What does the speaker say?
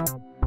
you